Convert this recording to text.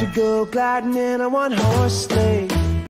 to go gliding in a one horse sleigh.